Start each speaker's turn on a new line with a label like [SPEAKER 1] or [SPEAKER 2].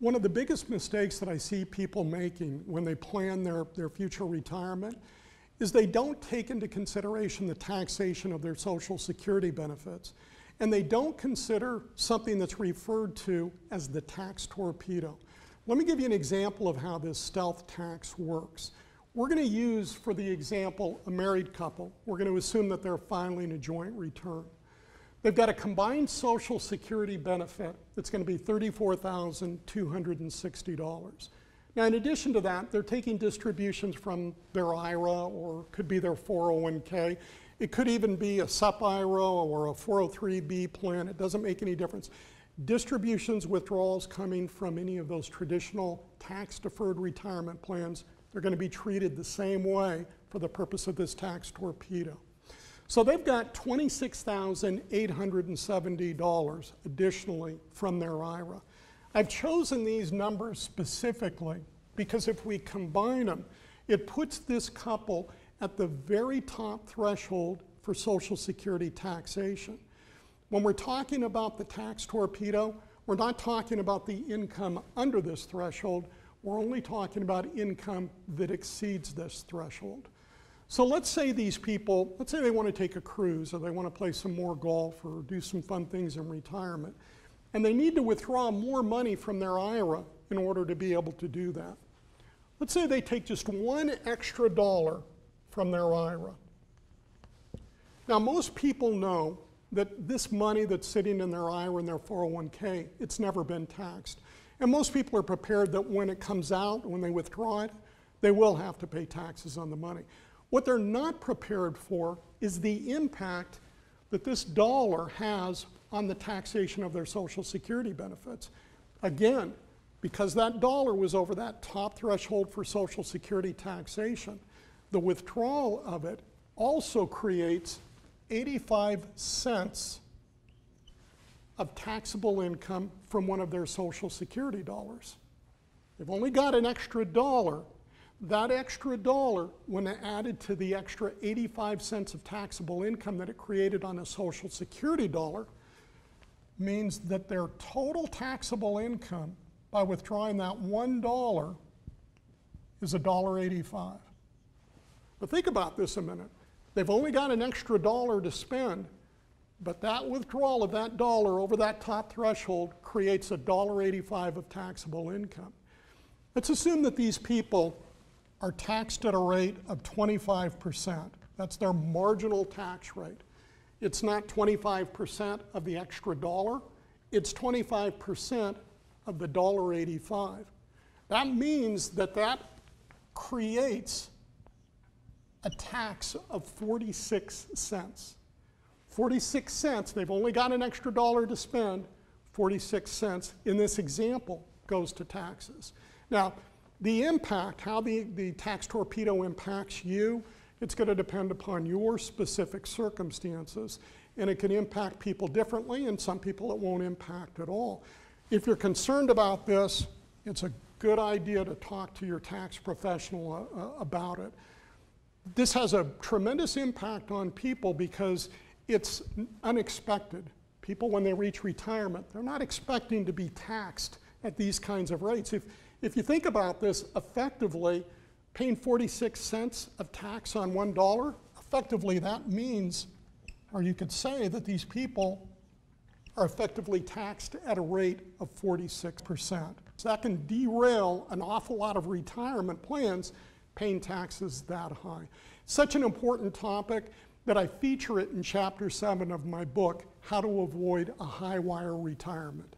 [SPEAKER 1] One of the biggest mistakes that I see people making when they plan their, their future retirement is they don't take into consideration the taxation of their Social Security benefits. And they don't consider something that's referred to as the tax torpedo. Let me give you an example of how this stealth tax works. We're going to use, for the example, a married couple. We're going to assume that they're filing a joint return. They've got a combined Social Security benefit that's going to be $34,260. Now, in addition to that, they're taking distributions from their IRA or could be their 401k. It could even be a SEP IRA or a 403b plan. It doesn't make any difference. Distributions, withdrawals coming from any of those traditional tax deferred retirement plans, they're going to be treated the same way for the purpose of this tax torpedo. So they've got $26,870 additionally from their IRA. I've chosen these numbers specifically because if we combine them, it puts this couple at the very top threshold for Social Security taxation. When we're talking about the tax torpedo, we're not talking about the income under this threshold, we're only talking about income that exceeds this threshold. So let's say these people, let's say they want to take a cruise or they want to play some more golf or do some fun things in retirement, and they need to withdraw more money from their IRA in order to be able to do that. Let's say they take just one extra dollar from their IRA. Now, most people know that this money that's sitting in their IRA and their 401k, it's never been taxed. And most people are prepared that when it comes out, when they withdraw it, they will have to pay taxes on the money. What they're not prepared for is the impact that this dollar has on the taxation of their Social Security benefits. Again, because that dollar was over that top threshold for Social Security taxation, the withdrawal of it also creates 85 cents of taxable income from one of their Social Security dollars. They've only got an extra dollar that extra dollar, when added to the extra 85 cents of taxable income that it created on a Social Security dollar, means that their total taxable income by withdrawing that one dollar is $1.85. But think about this a minute. They've only got an extra dollar to spend, but that withdrawal of that dollar over that top threshold creates $1.85 of taxable income. Let's assume that these people are taxed at a rate of 25%. That's their marginal tax rate. It's not 25% of the extra dollar, it's 25% of the dollar 85. That means that that creates a tax of 46 cents. 46 cents, they've only got an extra dollar to spend, 46 cents in this example goes to taxes. Now, the impact, how the, the tax torpedo impacts you, it's going to depend upon your specific circumstances. And it can impact people differently, and some people it won't impact at all. If you're concerned about this, it's a good idea to talk to your tax professional uh, uh about it. This has a tremendous impact on people because it's unexpected. People, when they reach retirement, they're not expecting to be taxed at these kinds of rates. If, if you think about this, effectively, paying 46 cents of tax on $1, effectively that means, or you could say that these people are effectively taxed at a rate of 46%. So that can derail an awful lot of retirement plans paying taxes that high. Such an important topic that I feature it in chapter 7 of my book, How to Avoid a High Wire Retirement.